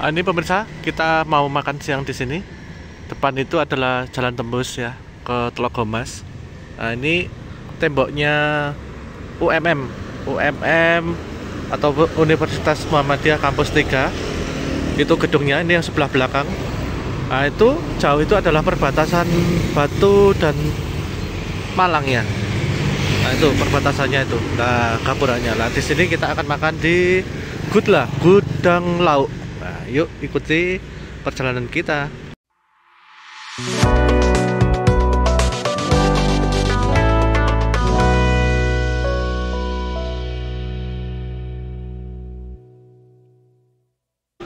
Ah, ini pemirsa, kita mau makan siang di sini. Depan itu adalah jalan tembus ya ke Teluk Gomas. Nah, ini temboknya UMM, UMM atau Universitas Muhammadiyah Kampus 3. Itu gedungnya ini yang sebelah belakang. Nah, itu jauh itu adalah perbatasan Batu dan Malang ya. Nah, itu perbatasannya itu. Nah, kapurannya. Nah, di sini kita akan makan di Gudla, Gudang Lauk. Nah, yuk ikuti perjalanan kita.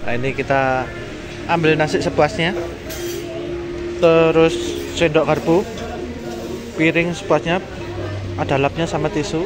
Nah, ini kita ambil nasi sepuasnya. Terus sendok garpu, piring sepuasnya, ada lapnya sama tisu.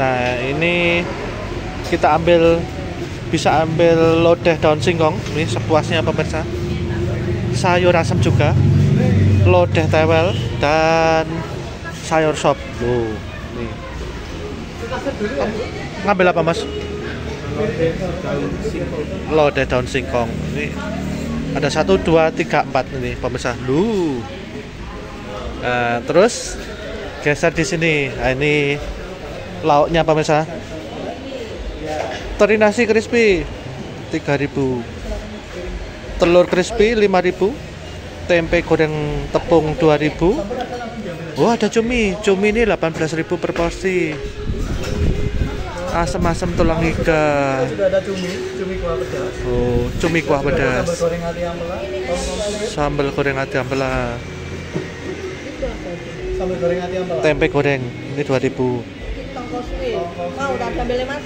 Nah, ini kita ambil bisa ambil lodeh daun singkong. Ini sepuasnya pemirsa. Sayur asam juga lodeh tewel dan sayur sop. Loh nih. Ngambil apa mas? Lodeh daun singkong. Ini ada satu dua tiga empat ini pemirsa. Lu nah, terus geser di sini. Nah, ini lauknya pemirsa teri nasi crispy 3000 telur crispy 5000 tempe goreng tepung 2000 wah ada cumi. Cumi ini 18000 per porsi. Asam-asam tulang iga. Juga ada cumi, cumi kuah pedas. oh cumi kuah pedas. Sambal goreng ati ampela. sambal goreng ati ampela Sambal goreng ati ampela. tempe goreng ini 2000 Tongko suwi. Mau tak ambil mas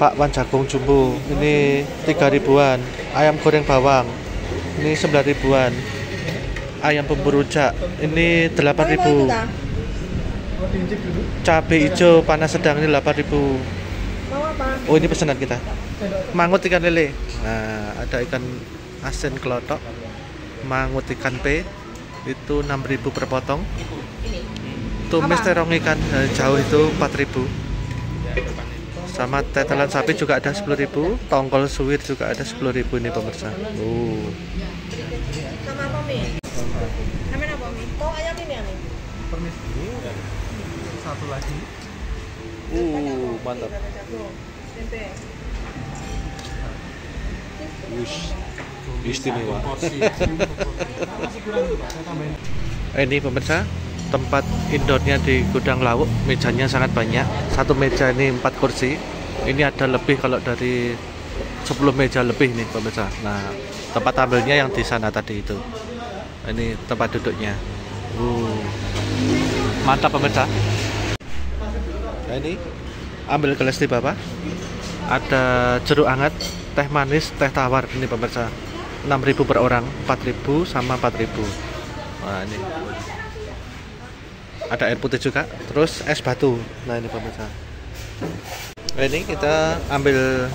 Pak Wan jagung jumbo. Ini 3 ribuan. Ayam goreng bawang. Ini 9 ribuan. Ayam bumbu rujak. Ini 8 ribu. cabai hijau panas sedang ini 8 ribu. Oh ini pesanan kita. Mangut ikan lele. Nah ada ikan asin kelotok. Mangut ikan pe itu 6 ribu per potong. Tumis terong ikan eh, jauh itu 4 ribu sama tetelan sapi juga ada 10.000 tongkol suwir juga ada 10.000 ini pemirsa oh Sama apa mi? Sama apa mi? Mau ayam ini ya mi? Permisi. Satu lagi. uh mantap. Wush. istimewa. Eh, ini pemirsa tempat indoornya di gudang lauk mejanya sangat banyak. Satu meja ini empat kursi. Ini ada lebih kalau dari 10 meja lebih nih pemirsa. Nah tempat ambilnya yang di sana tadi itu. Ini tempat duduknya. Uh, mantap pemirsa. Nah, ini ambil gelas di bapak ada jeruk hangat teh manis teh tawar ini pemirsa. 6000 per orang 4000 sama 4000 Nah ini ada air putih juga, terus es batu. Nah ini pemirsa. Nah, ini kita ambil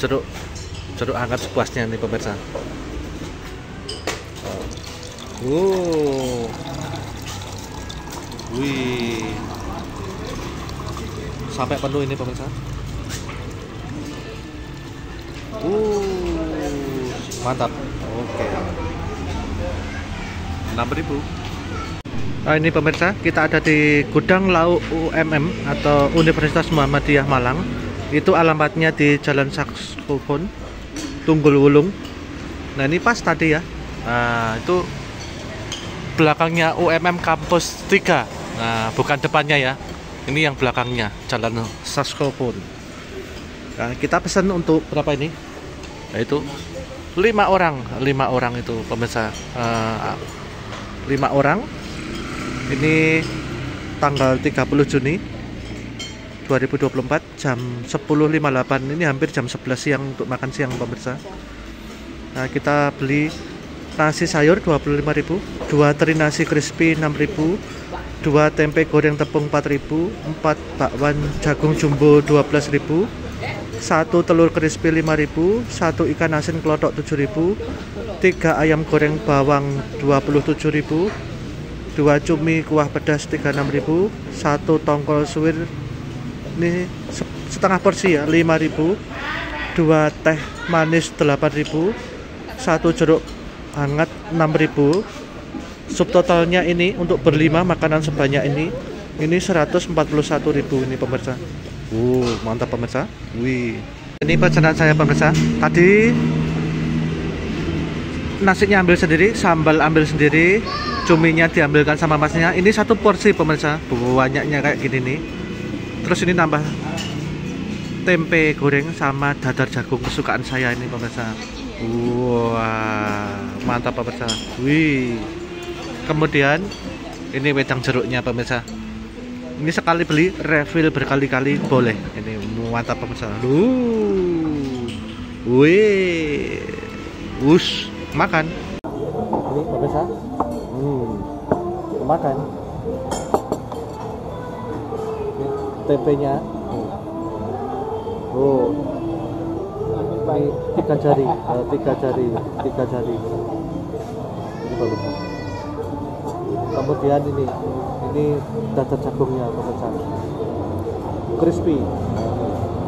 jeruk jeruk hangat sepuasnya nih pemirsa. Wow. Wih. Sampai penuh ini pemirsa. Uh, mantap. Oke. 6000 Nah, ini pemirsa, kita ada di Gudang Lauk UMM atau Universitas Muhammadiyah Malang. Itu alamatnya di Jalan Saksofon, Tunggul Wulung. Nah, ini pas tadi ya. Nah, itu belakangnya UMM Kampus 3. Nah, bukan depannya ya. Ini yang belakangnya, Jalan Saksofon. Nah, kita pesan untuk berapa ini? Nah, itu lima orang, lima orang itu pemirsa. Eh, lima orang ini tanggal 30 Juni 2024 jam 10.58 ini hampir jam 11 siang untuk makan siang pemirsa. Nah kita beli nasi sayur 25.000 dua teri nasi crispy 6.000 dua tempe goreng tepung 4.000 empat bakwan jagung jumbo 12.000 satu telur crispy 5000 satu ikan asin kelotok 7000 tiga ayam goreng bawang 27000 dua cumi kuah pedas 36000 satu tongkol suwir ini se- setengah porsi ya 5000 dua teh manis 8000 satu jeruk hangat 6000 subtotalnya ini untuk berlima makanan sebanyak ini ini 141.000 ini pemirsa. Uh mantap pemirsa. Wih. Ini pesanan saya pemirsa. Tadi nasinya ambil sendiri sambal ambil sendiri cuminya diambilkan sama masnya. Ini satu porsi pemirsa. Banyaknya kayak gini nih. Terus ini nambah tempe goreng sama dadar jagung kesukaan saya ini pemirsa. Wah mantap pemirsa. Wih. Kemudian ini wedang jeruknya pemirsa. Ini sekali beli refill berkali-kali boleh. Ini mantap pemirsa. Duh. wih. Wush makan. Ini pemirsa hmm. makan. Tempenya oh. Ini tiga jari. Eh, tiga jari. Tiga jari. Ini pemirsa kemudian ini. Ini dadar jagungnya pemirsa crispy.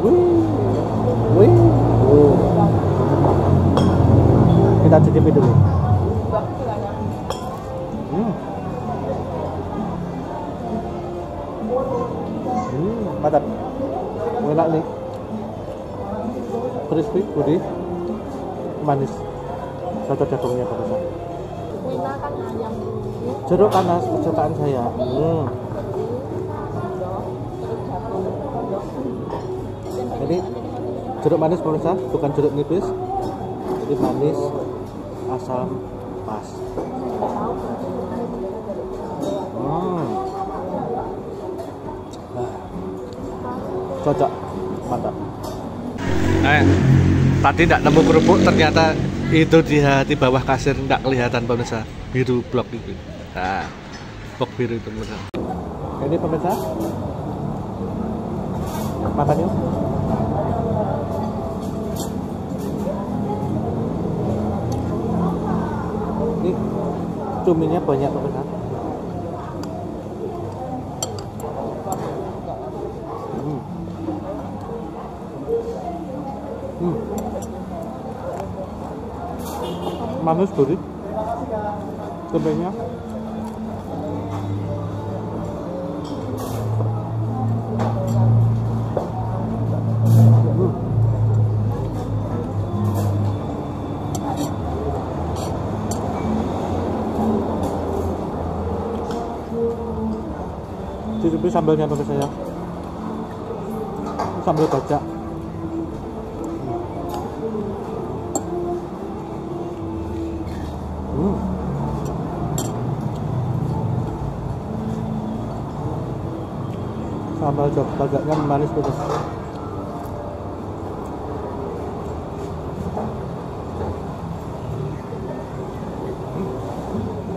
Wih wih cicipi dulu hmm. Hmm, enak nih. Crispy gurih manis. Dadar jagungnya dulu, jeruk panas kesukaan saya. Hmm. ini jeruk manis pemirsa bukan jeruk nipis. Jadi manis asam pas. Hmm. Nah. cocok mantap. Eh tadi tidak nemu kerupuk ternyata itu di bawah kasir tidak kelihatan pemirsa. Biru blok itu. Nah blok biru itu pemirsa. Ini pemirsa? Makan yuk ini cuminya banyak pemirsa hmm. Hmm. manis gurih tempenya Cicipi sambalnya pakai saya. Sambal baca. Hmm. Sambal jok bagaknya manis terus.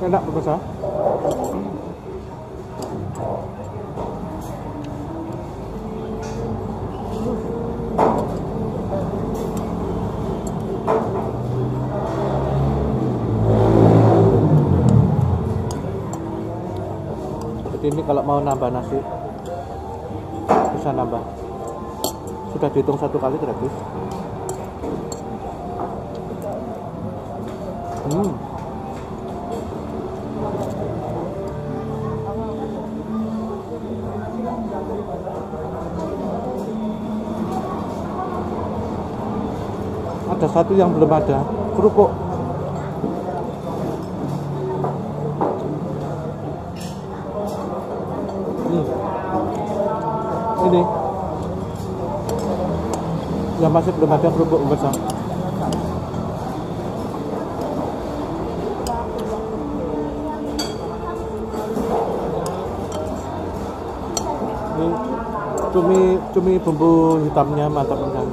Enak pemirsa. Ini kalau mau nambah nasi bisa nambah. Sudah dihitung satu kali gratis. Hmm. Ada satu yang belum ada, kerupuk. Ini yang masih belum ada kerupuk. Ini cumi cumi bumbu hitamnya mantap sekali.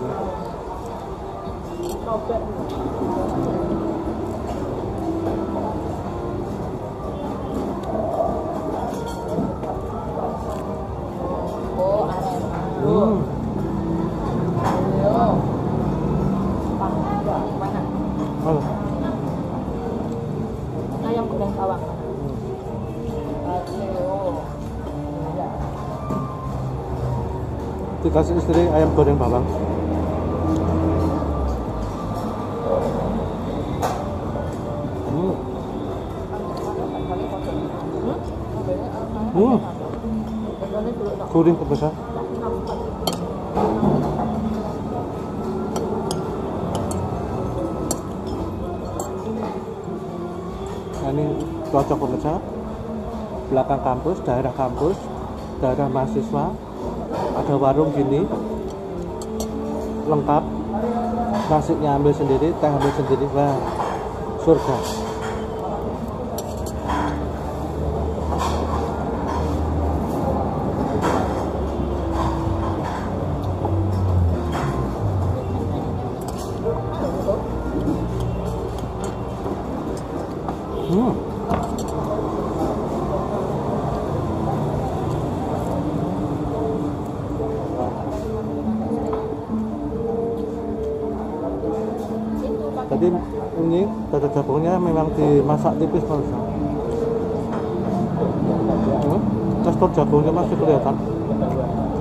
dikasih istri ayam goreng bawang. Hmm, hmm. goreng kebesar, ini cocok kebesar, belakang kampus, daerah kampus, daerah mahasiswa, ada warung gini. Lengkap. Nasinya ambil sendiri teh ambil sendiri. Wah surga. Hmm. Dada jabungnya memang dimasak tipis mas. Hmm? Tekstur jabungnya masih kelihatan.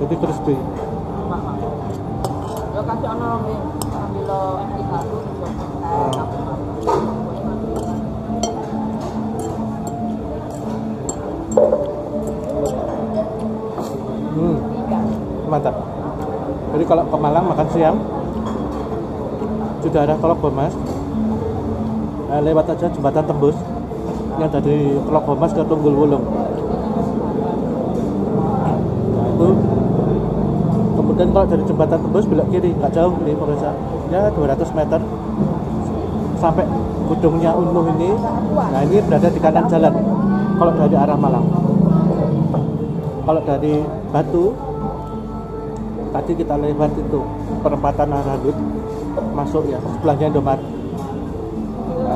Jadi crispy. Yo kasih ono nih. Ambil lo MT1. Hmm. Mantap. Jadi kalau ke Malang makan siang sudah ada Telok Bomas. Eh, lewat aja jembatan tembus. Yang dari Telok Bomas ke Tunggul Wulung. Nah, itu. Kemudian kalau dari jembatan tembus belok kiri nggak jauh nih pemirsa ya 200 meter. Sampai gedungnya Unuh ini. Nah ini berada di kanan jalan. Kalau dari arah Malang. Kalau dari Batu tadi kita lewat itu perempatan Arandut masuk ya sebelahnya Indomaret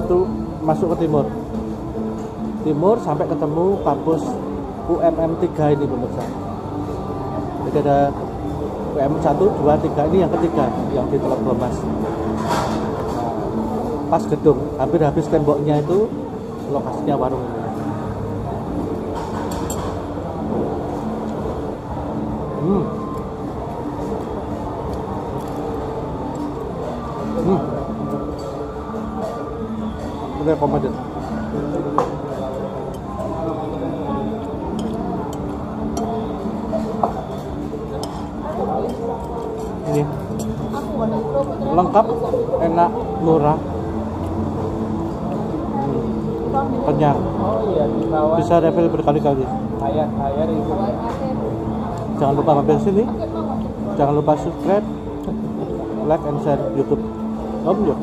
itu masuk ke timur timur sampai ketemu kampus UMM 3 ini pemirsa jadi ada UMM 1, 2, 3 ini yang ketiga yang di Teluk Bomas pas gedung hampir habis temboknya itu lokasinya warung ini. Hmm. Ini lengkap, enak, murah, Hmm. kenyang. Bisa refill berkali-kali. Jangan lupa mampir sini. Jangan lupa subscribe, like and share YouTube. Om yuk.